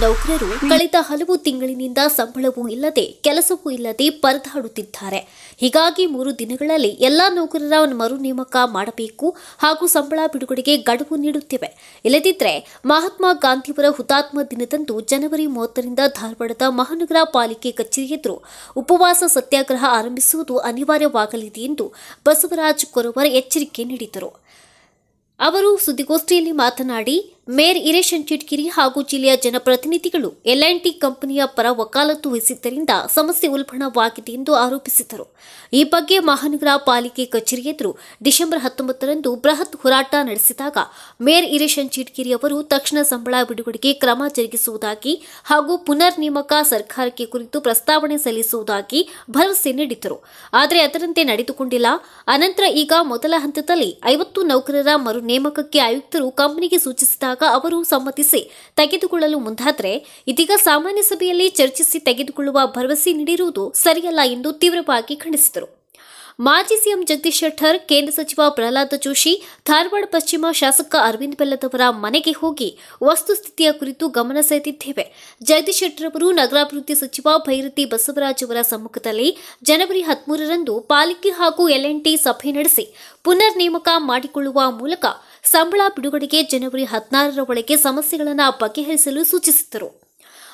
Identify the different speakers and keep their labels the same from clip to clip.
Speaker 1: ನೌಕರರು ಕಳೆದ ಹಲವು ತಿಂಗಳಿನಿಂದ ಸಂಬಳವೂ ಇಲ್ಲದೆ, ಕೆಲಸವೂ ಇಲ್ಲದೆ ಪರದಾಡುತ್ತಿದ್ದಾರೆ. ಹೀಗಾಗಿ ಮೂರು ದಿನಗಳಲ್ಲಿ ಎಲ್ಲಾ ನೌಕರರ ಮರು ನೇಮಕ ಮಾಡಬೇಕು ಹಾಗೂ ಸಂಬಳ ಬಿಡುಗಡೆಗೆ ಗಡುವು ನೀಡುತ್ತಿವೆ. ಇಲ್ಲದಿದ್ದರೆ ಮಹಾತ್ಮ ಗಾಂಧಿಯವರ ಹುತಾತ್ಮ ದಿನದಂದು ಜನವರಿ ಮೂವತ್ತರಿಂದ ಧಾರವಾಡದ ಮಹಾನಗರ ಪಾಲಿಕೆ ಕಚೇರಿ ಎದುರು ಉಪವಾಸ ಸತ್ಯಾಗ್ರಹ ಆರಂಭಿಸುವುದು ಅನಿವಾರ್ಯವಾಗಲಿದೆ ಎಂದು ಬಸವರಾಜ್ ಕೊರವರ್ ಎಚ್ಚರಿಕೆ ನೀಡಿದರು. ಅವರು ಸುದ್ದಿಗೋಷ್ಠಿಯಲ್ಲಿ ಮಾತನಾಡಿ ಮೇಯರ್ ಇರೇಶನ್ ಚಿಟ್ಕಿರಿ ಹಾಗೂ ಜಿಲ್ಲೆಯ ಜನಪ್ರತಿನಿಧಿಗಳು ಟಿ ಕಂಪನಿಯ ಪರ ವಕಾಲತ್ತು ವಹಿಸಿದ್ದರಿಂದ ಸಮಸ್ಯೆ ಉಲ್ಬಣವಾಗಿದೆ ಎಂದು ಆರೋಪಿಸಿದರು ಈ ಬಗ್ಗೆ ಮಹಾನಗರ ಪಾಲಿಕೆ ಕಚೇರಿ ಎದುರು ಡಿಸೆಂಬರ್ ಹತ್ತೊಂಬತ್ತರಂದು ಬೃಹತ್ ಹೋರಾಟ ನಡೆಸಿದಾಗ ಮೇಯರ್ ಇರೇಶನ್ ಚಿಟ್ಕಿರಿ ಅವರು ತಕ್ಷಣ ಸಂಬಳ ಬಿಡುಗಡೆಗೆ ಕ್ರಮ ಜರುಗಿಸುವುದಾಗಿ ಹಾಗೂ ಪುನರ್ ನೇಮಕ ಸರ್ಕಾರಕ್ಕೆ ಕುರಿತು ಪ್ರಸ್ತಾವನೆ ಸಲ್ಲಿಸುವುದಾಗಿ ಭರವಸೆ ನೀಡಿದ್ದರು. ಆದರೆ ಅದರಂತೆ ನಡೆದುಕೊಂಡಿಲ್ಲ. ಅನಂತರ ಈಗ ಮೊದಲ ಹಂತದಲ್ಲಿ ಐವತ್ತು ನೌಕರರ ಮರು ನೇಮಕಕ್ಕೆ ಆಯುಕ್ತರು ಕಂಪನಿಗೆ ಸೂಚಿಸಿದಾಗ ಅವರು ಸಮ್ಮತಿಸಿ ತೆಗೆದುಕೊಳ್ಳಲು ಮುಂದಾದರೆ ಇದೀಗ ಸಾಮಾನ್ಯ ಸಭೆಯಲ್ಲಿ ಚರ್ಚಿಸಿ ತೆಗೆದುಕೊಳ್ಳುವ ಭರವಸೆ ನೀಡಿರುವುದು ಸರಿಯಲ್ಲ ಎಂದು ತೀವ್ರವಾಗಿ ಖಂಡಿಸಿದರು. ಮಾಜಿ ಸಿಎಂ ಜಗದೀಶ್ ಶೆಟ್ಟರ್, ಕೇಂದ್ರ ಸಚಿವ ಪ್ರಹ್ಲಾದ ಜೋಶಿ, ಧಾರವಾಡ ಪಶ್ಚಿಮ ಶಾಸಕ ಅರವಿಂದ್ ಬೆಲ್ಲದವರ ಮನೆಗೆ ಹೋಗಿ ವಸ್ತುಸ್ಥಿತಿಯ ಕುರಿತು ಗಮನ ಸೆಳೆದಿದ್ದೇವೆ. ಜಗದೀಶ್ ಶೆಟ್ಟರ್ ಅವರು ನಗರಾಭಿವೃದ್ಧಿ ಸಚಿವ ಭೈರತಿ ಬಸವರಾಜ್ ಅವರ ಸಮ್ಮುಖದಲ್ಲಿ ಜನವರಿ ಹದಿಮೂರರಂದು ಪಾಲಿಕೆ ಹಾಗೂ ಎಲ್ಎನ್ಟಿ ಸಭೆ ನಡೆಸಿ ಪುನರ್ ನೇಮಕ ಮಾಡಿಕೊಳ್ಳುವ ಮೂಲಕ ಸಂಬಳ ಬಿಡುಗಡೆಗೆ ಜನವರಿ ಹದಿನಾರರ ಒಳಗೆ ಸಮಸ್ಯೆಗಳನ್ನು ಬಗೆಹರಿಸಲು ಸೂಚಿಸಿದ್ದರು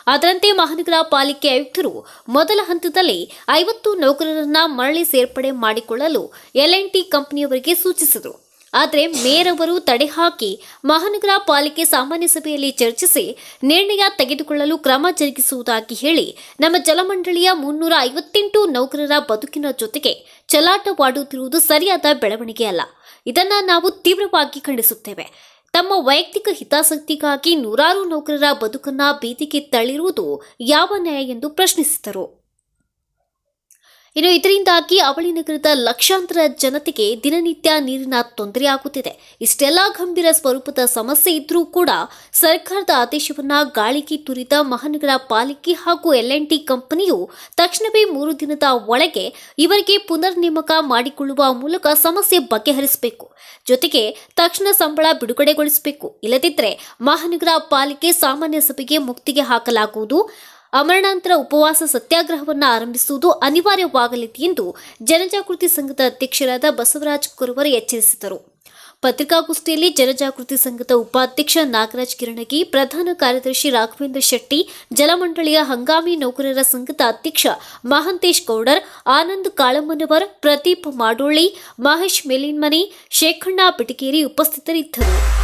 Speaker 1: ಅದರಂತೆ ಮಹಾನಗರ ಪಾಲಿಕೆ ಆಯುಕ್ತರು ಮೊದಲ ಹಂತದಲ್ಲಿ ಐವತ್ತು ನೌಕರರನ್ನ ಮರಳಿ ಸೇರ್ಪಡೆ ಮಾಡಿಕೊಳ್ಳಲು ಎಲ್ ಎನ್ ಟಿ ಕಂಪನಿಯವರಿಗೆ ಸೂಚಿಸಿದರು. ಆದರೆ ಮೇಯರ್ ಅವರು ತಡೆ ಹಾಕಿ ಮಹಾನಗರ ಪಾಲಿಕೆ ಸಾಮಾನ್ಯ ಸಭೆಯಲ್ಲಿ ಚರ್ಚಿಸಿ ನಿರ್ಣಯ ತೆಗೆದುಕೊಳ್ಳಲು ಕ್ರಮ ಜರುಗಿಸುವುದಾಗಿ ಹೇಳಿ ನಮ್ಮ ಜಲಮಂಡಳಿಯ ಮುನ್ನೂರ ಐವತ್ತೆಂಟು ನೌಕರರ ಬದುಕಿನ ಜೊತೆಗೆ ಚಲಾಟವಾಡುತ್ತಿರುವುದು ಸರಿಯಾದ ಬೆಳವಣಿಗೆ ಅಲ್ಲ. ಇದನ್ನ ನಾವು ತೀವ್ರವಾಗಿ ಖಂಡಿಸುತ್ತೇವೆ. ತಮ್ಮ ವೈಯಕ್ತಿಕ ಹಿತಾಸಕ್ತಿಗಾಗಿ ನೂರಾರು ನೌಕರರ ಬದುಕನ್ನ ಬೀದಿಗೆ ತಳ್ಳಿರುವುದು ಯಾವ ನ್ಯಾಯ ಎಂದು ಪ್ರಶ್ನಿಸಿದರು. ಇನ್ನು ಇದರಿಂದಾಗಿ ಅವಳಿ ನಗರದ ಲಕ್ಷಾಂತರ ಜನತೆಗೆ ದಿನನಿತ್ಯ ನೀರಿನ ತೊಂದರೆ ಆಗುತ್ತಿದೆ. ಇಷ್ಟೆಲ್ಲ ಗಂಭೀರ ಸ್ವರೂಪದ ಸಮಸ್ಯೆ ಇದ್ರೂ ಕೂಡ ಸರ್ಕಾರದ ಆದೇಶವನ್ನ ಗಾಳಿಗೆ ತುರಿದ ಮಹಾನಗರ ಪಾಲಿಕೆ ಹಾಗೂ ಎಲ್ಎನ್ಟಿ ಕಂಪನಿಯು ತಕ್ಷಣವೇ ಮೂರು ದಿನದ ಒಳಗೆ ಇವರಿಗೆ ಪುನರ್ ನೇಮಕ ಮಾಡಿಕೊಳ್ಳುವ ಮೂಲಕ ಸಮಸ್ಯೆ ಬಗೆಹರಿಸಬೇಕು. ಜೊತೆಗೆ ತಕ್ಷಣ ಸಂಬಳ ಬಿಡುಗಡೆಗೊಳಿಸಬೇಕು. ಇಲ್ಲದಿದ್ದರೆ ಮಹಾನಗರ ಪಾಲಿಕೆ ಸಾಮಾನ್ಯ ಸಭೆಗೆ ಮುಕ್ತಿಗೆ ಹಾಕಲಾಗುವುದು. ಅಮರಣಾಂತರ ಉಪವಾಸ ಸತ್ಯಾಗ್ರಹವನ್ನು ಆರಂಭಿಸುವುದು ಅನಿವಾರ್ಯವಾಗಲಿದೆ ಎಂದು ಜನಜಾಗೃತಿ ಸಂಘದ ಅಧ್ಯಕ್ಷರಾದ ಬಸವರಾಜ್ ಕುರುವರ್ ಎಚ್ಚರಿಸಿದರು. ಪತ್ರಿಕಾಗೋಷ್ಠಿಯಲ್ಲಿ ಜನಜಾಗೃತಿ ಸಂಘದ ಉಪಾಧ್ಯಕ್ಷ ನಾಗರಾಜ್ ಕಿರಣಗಿ, ಪ್ರಧಾನ ಕಾರ್ಯದರ್ಶಿ ರಾಘವೇಂದ್ರ ಶೆಟ್ಟಿ, ಜಲಮಂಡಳಿಯ ಹಂಗಾಮಿ ನೌಕರರ ಸಂಘದ ಅಧ್ಯಕ್ಷ ಮಹಾಂತೇಶ್ ಗೌಡರ್, ಆನಂದ್ ಕಾಳಮ್ಮನವರ್, ಪ್ರದೀಪ್ ಮಾಡೊಳ್ಳಿ ಮಹೇಶ್ ಮೇಲಿನ್ಮನಿ, ಶೇಖಣ್ಣ ಬಿಟಗೇರಿ ಉಪಸ್ಥಿತರಿದ್ದರು.